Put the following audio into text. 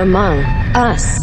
Among Us.